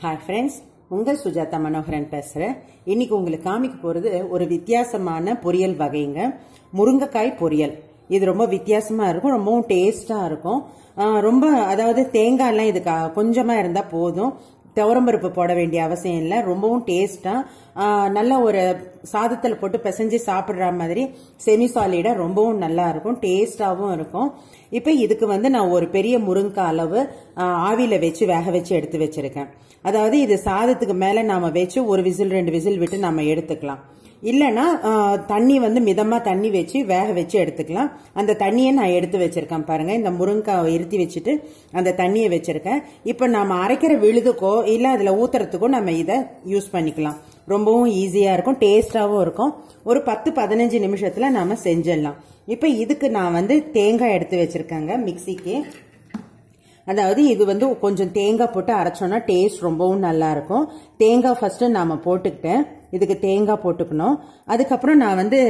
Hi friends உங்கள் சுஜாதா மனோகரன் பேசுகிறேன் இன்னைக்கு உங்களுக்கு காமிக்க போகிறது ஒரு வித்தியாசமான பொரியல் வகைங்க. முருங்கைக்காய் பொரியல். இது ரொம்ப வித்தியாசமாக இருக்கும் ரொம்பவும் டேஸ்டாக இருக்கும். ரொம்ப அதாவது தேங்காயெல்லாம் இதுக்கு கொஞ்சமாக இருந்தால் போதும். துவரம்பருப்பு போட வேண்டிய அவசியம் இல்லை. ரொம்பவும் டேஸ்ட்டாக நல்ல ஒரு சாதத்தில் போட்டு பிசைஞ்சு சாப்பிட்ற மாதிரி செமி சாலிடாக ரொம்பவும் நல்லா இருக்கும். டேஸ்டாகவும் இருக்கும். இப்போ இதுக்கு வந்து நான் ஒரு பெரிய முருங்கைக்காய் அளவு ஆவியில் வச்சு வேக வச்சு எடுத்து வச்சிருக்கேன். அதாவது இது சாதத்துக்கு மேலே நாம வச்சு ஒரு விசில் ரெண்டு விசில் விட்டு நம்ம எடுத்துக்கலாம். இல்லைன்னா தண்ணி வந்து மிதமாக தண்ணி வச்சு வேக வச்சு எடுத்துக்கலாம். அந்த தண்ணியை நான் எடுத்து வச்சிருக்கேன் பாருங்க. இந்த முருங்கைக்காய் இருத்தி வச்சுட்டு அந்த தண்ணியை வச்சிருக்கேன். இப்போ நாம் அரைக்கிற விழுதுக்கோ இல்லை அதில் ஊத்துறதுக்கோ நம்ம இதை யூஸ் பண்ணிக்கலாம். ரொம்பவும் ஈஸியாக இருக்கும் டேஸ்ட்டாகவும் இருக்கும். ஒரு பத்து பதினஞ்சு நிமிஷத்தில் நாம் செஞ்சிடலாம். இப்போ இதுக்கு நான் வந்து தேங்காய் எடுத்து வச்சுருக்கேங்க மிக்சிக்கு. அதாவது இது வந்து கொஞ்சம் தேங்காய் போட்டு அரைச்சோன்னா டேஸ்ட் ரொம்பவும் நல்லா இருக்கும். தேங்காய் ஃபர்ஸ்ட் நாம போட்டுக்கிட்டேன் இதுக்கு தேங்காய் போட்டுக்கணும். அதுக்கப்புறம் நான் வந்து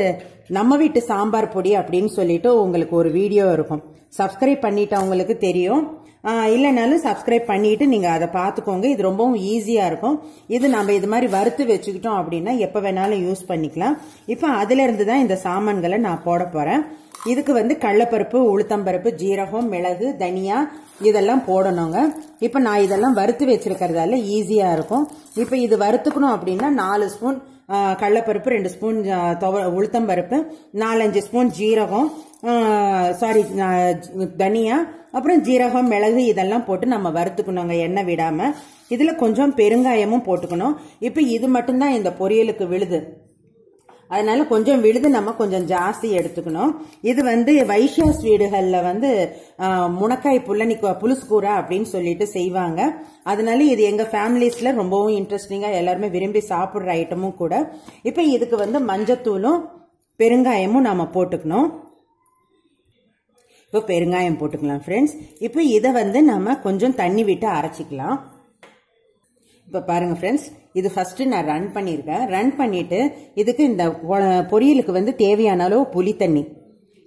நம்ம வீட்டு சாம்பார் பொடி அப்படின்னு சொல்லிட்டு உங்களுக்கு ஒரு வீடியோ இருக்கும். சப்ஸ்கிரைப் பண்ணிட்டவங்களுக்கு தெரியும். இல்லைனாலும் சப்ஸ்கிரைப் பண்ணிட்டு நீங்க அதை பார்த்துக்கோங்க. இது ரொம்பவும் ஈஸியா இருக்கும். இது நம்ம இது மாதிரி வறுத்து வச்சுக்கிட்டோம் அப்படின்னா எப்ப வேணாலும் யூஸ் பண்ணிக்கலாம். இப்போ அதுல இருந்து தான் இந்த சாமான்களை நான் போட போறேன். இதுக்கு வந்து கடலப்பருப்பு உளுத்தம்பருப்பு ஜீரகம் மிளகு தனியா இதெல்லாம் போடணுங்க. இப்போ நான் இதெல்லாம் வறுத்து வச்சிருக்கிறதால ஈஸியா இருக்கும். இப்போ இது வறுத்துக்கணும் அப்படின்னா நாலு ஸ்பூன் கடலப்பருப்பு ரெண்டு ஸ்பூன் துவ உளுத்தம்பருப்பு நாலஞ்சு ஸ்பூன் ஜீரகம் சாரி தனியா அப்புறம் ஜீரகம் மிளகு இதெல்லாம் போட்டு நம்ம வறுத்துக்கணுங்க எண்ணெய் விடாம. இதுல கொஞ்சம் பெருங்காயமும் போட்டுக்கணும். இப்போ இது மட்டும்தான் இந்த பொரியலுக்கு விழுது. அதனால கொஞ்சம் விழுது நம்ம கொஞ்சம் ஜாஸ்தி எடுத்துக்கணும். இது வந்து வைஷ்யாஸ் வீடுகளில் வந்து முனக்காய் புள்ளனி புலுசுக்கூரா அப்படின்னு சொல்லிட்டு செய்வாங்க. அதனால இது எங்க ஃபேமிலிஸ்ல ரொம்பவும் இன்ட்ரெஸ்டிங்கா எல்லாருமே விரும்பி சாப்பிடுற ஐட்டமும் கூட. இப்போ இதுக்கு வந்து மஞ்சத்தூளும் பெருங்காயமும் நாம போட்டுக்கணும். இப்போ பெருங்காயம் போட்டுக்கலாம் ஃப்ரெண்ட்ஸ் இப்போ இதை வந்து நம்ம கொஞ்சம் தண்ணி விட்டு அரைச்சிக்கலாம். இப்போ பாருங்க ஃப்ரெண்ட்ஸ் இது ஃபர்ஸ்ட் நான் ரன் பண்ணியிருக்கேன் ரன் பண்ணிட்டு இதுக்கு இந்த பொரியலுக்கு வந்து தேவையான அளவு புளி தண்ணி.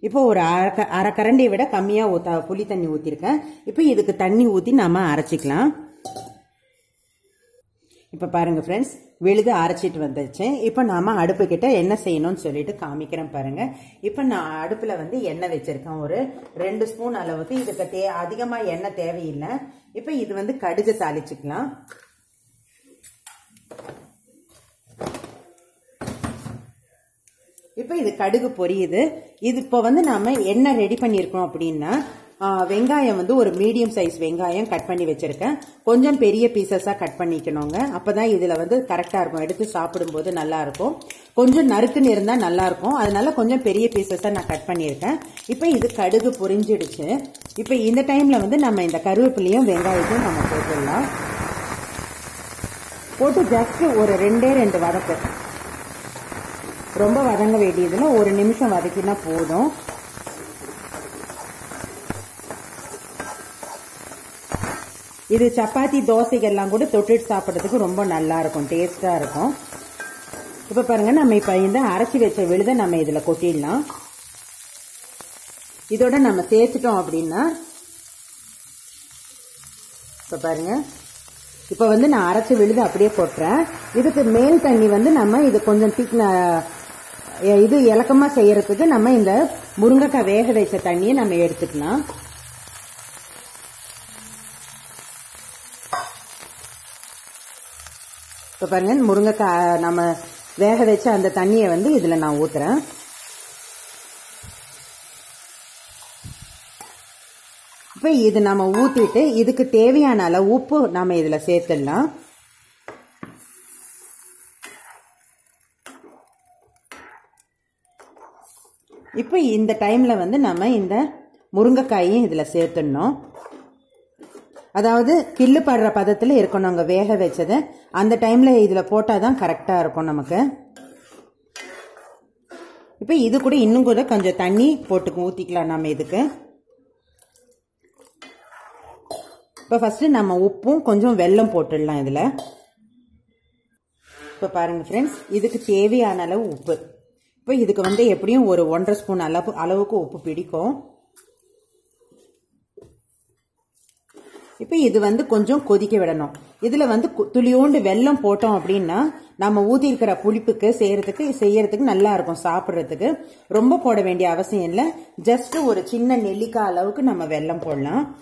இப்போ ஒரு அரை க- அரை கரண்டியை விட கம்மியாக ஊத்த புளி தண்ணி ஊற்றிருக்கேன் இப்போ இதுக்கு தண்ணி ஊற்றி நாம அரைச்சிக்கலாம். இப்போ பாருங்க ஃப்ரெண்ட்ஸ் விழுது அரைச்சிட்டு வந்துச்சு இப்போ நாம அடுப்பு கிட்ட என்ன செய்யணும்னு சொல்லிட்டு காமிக்கிறேன் பாருங்க. இப்போ நான் அடுப்புல வந்து எண்ணெய் வச்சிருக்கேன். ஒரு ரெண்டு ஸ்பூன் அளவுக்கு இதுக்கு தே அதிகமாக எண்ணெய் தேவையில்லை. இப்போ இது வந்து கடுகு தாளிச்சுக்கலாம். இப்போ இது கடுகு பொரியுது. இது இப்போ வந்து நாம என்ன ரெடி பண்ணியிருக்கோம் அப்படின்னா வெங்காயம் வந்து ஒரு மீடியம் சைஸ் வெங்காயம் கட் பண்ணி வச்சிருக்கேன். கொஞ்சம் பெரிய பீசஸாக கட் பண்ணிக்கணுங்க. அப்பதான் இதில் வந்து கரெக்டாக இருக்கும். எடுத்து சாப்பிடும்போது நல்லா இருக்கும் கொஞ்சம் நறுக்குன்னு இருந்தால் நல்லா இருக்கும் அதனால கொஞ்சம் பெரிய பீசஸாக நான் கட் பண்ணியிருக்கேன் இப்போ இது கடுகு பொரிஞ்சிடுச்சு. இப்போ இந்த டைம்ல வந்து நம்ம இந்த கருவேப்பிலையும் வெங்காயத்தையும் நம்ம போட்டுடலாம். போட்டு ஜஸ்ட் ஒரு ரெண்டே ரெண்டு வதக்கு. ரொம்ப வதங்க வேண்டியதுன்னா ஒரு நிமிஷம் வதக்கினா போதும். இது சப்பாத்தி தோசைகள்லாம் கூட தொட்டுட்டு சாப்பிட்றதுக்கு ரொம்ப நல்லா இருக்கும் டேஸ்டா இருக்கும். இப்ப பாருங்க நம்ம இப்ப இந்த அரைச்சி வச்ச விழுதை நம்ம இதுல கொட்டிடலாம். இதோட நம்ம சேர்த்துட்டோம் அப்படின்னா இப்ப பாருங்க. இப்ப வந்து நான் அரைச்சி விழுது அப்படியே கொட்டுறேன். இதுக்கு மேல் தண்ணி வந்து நம்ம இது கொஞ்சம் திக்ன இது இலக்கமாக செய்யறதுக்கு நம்ம இந்த முருங்கைக்காய் வேக வைச்ச தண்ணியை நம்ம எடுத்துக்கலாம். இப்போ பாருங்க முருங்கைக்காய் நம்ம வேக வச்ச அந்த தண்ணியை வந்து இதில் நான் ஊற்றுறேன் இப்போ இது நம்ம ஊற்றிட்டு இதுக்கு தேவையான அளவு உப்பு நம்ம இதில் சேர்த்துடலாம். இப்போ இந்த டைமில் வந்து நம்ம இந்த முருங்கைக்காயும் இதில் சேர்த்துடணும். அதாவது கில்லு படுற பதத்தில் இருக்கணும் அங்கே வேக வச்சது. அந்த டைமில் இதில் போட்டால் தான் கரெக்டாக இருக்கும் நமக்கு. இப்போ இது கூட இன்னும் கூட கொஞ்சம் தண்ணி போட்டு ஊற்றிக்கலாம் நம்ம இதுக்கு. இப்போ ஃபஸ்ட்டு நம்ம உப்பும் கொஞ்சம் வெல்லம் போட்டுடலாம் இதில். இப்போ பாருங்கள் ஃப்ரெண்ட்ஸ் இதுக்கு தேவையான அளவு உப்பு. இப்போ இதுக்கு வந்து எப்படியும் ஒரு ஒன்றரை ஸ்பூன் அளவு அளவுக்கு உப்பு பிடிக்கும். இப்போ இது வந்து கொஞ்சம் கொதிக்க விடணும். இதில் வந்து கு- துளியோண்டு வெல்லம் போட்டோம் அப்படின்னா நம்ம ஊற்றிருக்கிற இருக்கிற புளிப்புக்கு செய்கிறதுக்கு செய்யறதுக்கு நல்லா இருக்கும் சாப்பிட்றதுக்கு. ரொம்ப போட வேண்டிய அவசியம் இல்லை. ஜஸ்ட் ஒரு சின்ன நெல்லிக்காய் அளவுக்கு நம்ம வெல்லம் போடலாம்.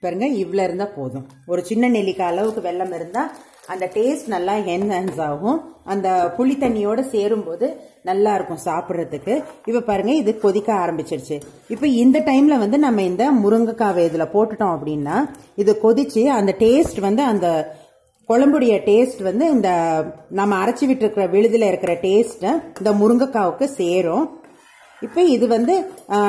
பாருங்க இவ்வளோ இருந்தால் போதும். ஒரு சின்ன நெல்லிக்காய் அளவுக்கு வெல்லம் இருந்தால் அந்த டேஸ்ட் நல்லா என்ஹான்ஸ் ஆகும் அந்த புளி தண்ணியோட சேரும்போது நல்லா இருக்கும் சாப்பிட்றதுக்கு. இப்போ பாருங்க இது கொதிக்க ஆரம்பிச்சிருச்சு. இப்போ இந்த டைம்ல வந்து நம்ம இந்த முருங்கைக்காவை இதில் போட்டுட்டோம் அப்படின்னா இது கொதிச்சு அந்த டேஸ்ட் வந்து அந்த குழம்புடைய டேஸ்ட் வந்து இந்த நம்ம அரைச்சி விட்டுருக்கிற விழுதில் இருக்கிற டேஸ்ட்டை இந்த முருங்கைக்காவுக்கு சேரும். இப்போ இது வந்து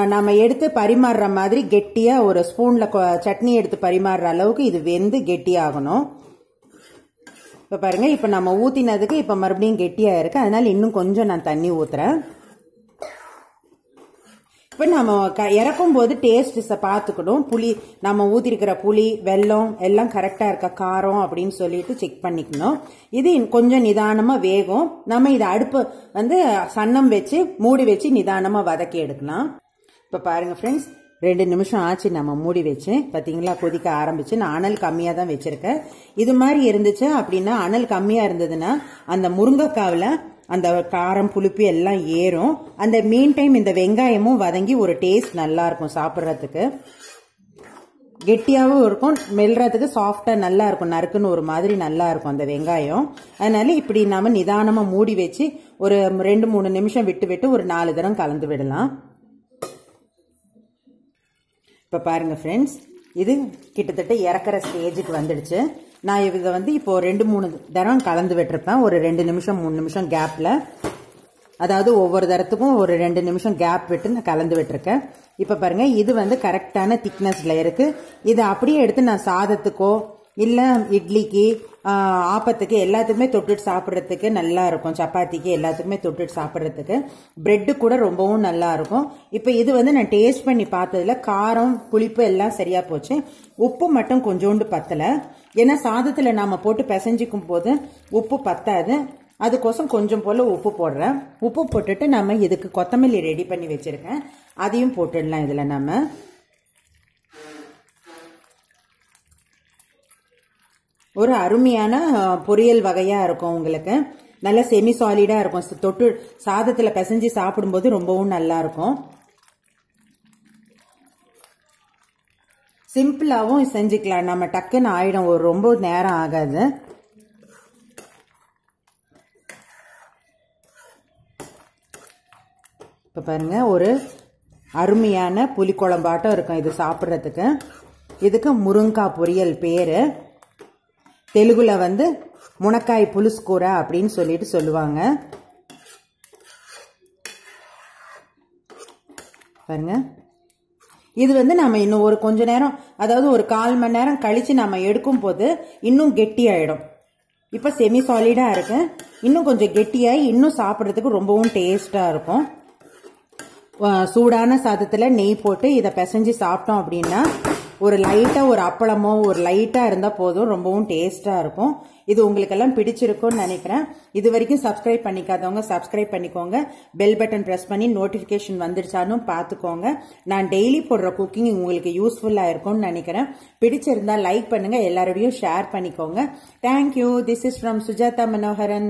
நம்ம எடுத்து பரிமாறுற மாதிரி கெட்டியாக ஒரு ஸ்பூனில் கொ- சட்னி எடுத்து பரிமாறுற அளவுக்கு இது வெந்து கெட்டியாகணும். இப்போ பாருங்க இப்போ நம்ம ஊற்றினதுக்கு இப்போ மறுபடியும் கெட்டியாக இருக்கு. அதனால இன்னும் கொஞ்சம் நான் தண்ணி ஊற்றுறேன் இப்போ நம்ம க இறக்கும் போது டேஸ்ட் பார்த்துக்கணும் புளி நம்ம ஊற்றிருக்கிற புளி வெல்லம் எல்லாம் கரெக்டாக இருக்கா? காரம் அப்படின்னு சொல்லிட்டு செக் பண்ணிக்கணும். இது இன் கொஞ்சம் நிதானமாக வேகும். நம்ம இதை அடுப்பு வந்து சன்னம் வச்சு மூடி வச்சு நிதானமாக வதக்கி எடுக்கலாம். இப்போ பாருங்க ஃப்ரெண்ட்ஸ் ரெண்டு நிமிஷம் ஆச்சு நம்ம மூடி வச்சு. பார்த்தீங்களா கொதிக்க ஆரம்பிச்சு. நான் அனல் கம்மியாக தான் வச்சிருக்கேன். இது மாதிரி இருந்துச்சு அப்படின்னா அனல் கம்மியாக இருந்ததுன்னா அந்த முருங்கைக்காவில் அந்த காரம் புளிப்பு எல்லாம் ஏறும். அந்த மீன் டைம் இந்த வெங்காயமும் வதங்கி ஒரு டேஸ்ட் நல்லா இருக்கும் சாப்பிட்றதுக்கு. கெட்டியாகவும் இருக்கும் மெல்றதுக்கு சாஃப்டாக நல்லா இருக்கும். நறுக்குன்னு ஒரு மாதிரி நல்லா இருக்கும் அந்த வெங்காயம். அதனால இப்படி நாம நிதானமாக மூடி வச்சு ஒரு ரெண்டு மூணு நிமிஷம் விட்டு விட்டு ஒரு நாலு தரம் கலந்து விடலாம். இப்போ பாருங்கள் ஃப்ரெண்ட்ஸ் இது கிட்டத்தட்ட இறக்குற ஸ்டேஜுக்கு வந்துடுச்சு. நான் இதை வந்து இப்போ ரெண்டு மூணு தரம் கலந்து விட்டுருப்பேன். ஒரு ரெண்டு நிமிஷம் மூணு நிமிஷம் கேப்பில் அதாவது ஒவ்வொரு தரத்துக்கும் ஒரு ரெண்டு நிமிஷம் கேப் விட்டு நான் கலந்து விட்டுருக்கேன். இப்போ பாருங்கள் இது வந்து கரெக்டான திக்னஸில் இருக்குது இதை அப்படியே எடுத்து நான் சாதத்துக்கோ இல்லை இட்லிக்கு ஆப்பத்துக்கு எல்லாத்துக்குமே தொட்டுட்டு சாப்பிட்றதுக்கு நல்லா இருக்கும். சப்பாத்திக்கு எல்லாத்துக்குமே தொட்டுட்டு சாப்பிட்றதுக்கு. பிரெட்டு கூட ரொம்பவும் நல்லா இருக்கும். இப்போ இது வந்து நான் டேஸ்ட் பண்ணி பார்த்ததுல காரம் புளிப்பு எல்லாம் சரியா போச்சு. உப்பு மட்டும் கொஞ்சோண்டு பத்தலை. ஏன்னா சாதத்தில் நாம போட்டு பிசைஞ்சிக்கும் போது உப்பு பத்தாது. அதுக்கோசம் கொஞ்சம் போல உப்பு போடுறேன். உப்பு போட்டுட்டு நம்ம இதுக்கு கொத்தமல்லி ரெடி பண்ணி வச்சிருக்கேன். அதையும் போட்டுடலாம் இதில் நம்ம ஒரு அருமையான பொரியல் வகையா இருக்கும் உங்களுக்கு. நல்ல செமி சாலிடா இருக்கும் தொட்டு சாதத்துல பிசைஞ்சு சாப்பிடும்போது ரொம்பவும் நல்லா இருக்கும். செஞ்சுக்கலாம். நம்ம டக்குன்னு ஆயிடும். ஒரு ரொம்ப நேரம் ஆகாது. இப்போ பாருங்க. ஒரு அருமையான புளிக்குழம்பாட்டம் இருக்கும். இது சாப்பிட்றதுக்கு. இதுக்கு முருங்காய் பொரியல் பேரு. தெலுங்குல வந்து முனக்காய் புலுஸ்கூரை அப்படின்னு சொல்லிட்டு சொல்லுவாங்க. பாருங்க. இது வந்து நம்ம இன்னும் ஒரு கொஞ்ச நேரம் அதாவது ஒரு கால் மணி நேரம் கழிச்சு நம்ம எடுக்கும் போது இன்னும் கெட்டியாயிடும். இப்போ செமி சாலிடா இருக்கு. இன்னும் கொஞ்சம் கெட்டியாகி இன்னும் சாப்பிட்றதுக்கு ரொம்பவும் டேஸ்டா இருக்கும். சூடான சாதத்துல நெய் போட்டு இதை பிசைஞ்சு சாப்பிட்டோம் அப்படின்னா ஒரு லைட்டாக ஒரு அப்பளமோ ஒரு லைட்டாக இருந்தால் போதும் ரொம்பவும் டேஸ்ட்டாக இருக்கும். இது உங்களுக்கெல்லாம் பிடிச்சிருக்கும்னு நினைக்கிறேன். இது வரைக்கும் சப்ஸ்கிரைப் பண்ணிக்காதவங்க சப்ஸ்கிரைப் பண்ணிக்கோங்க. பெல் பட்டன் ப்ரெஸ் பண்ணி நோட்டிஃபிகேஷன் வந்துருச்சான்னு பார்த்துக்கோங்க. நான் டெய்லி போடுற குக்கிங் உங்களுக்கு யூஸ்ஃபுல்லாக இருக்கும்னு நினைக்கிறேன். பிடிச்சிருந்தா லைக் பண்ணுங்கள் எல்லாரோடையும் ஷேர் பண்ணிக்கோங்க. Thank you this is from Sujatha Manoharan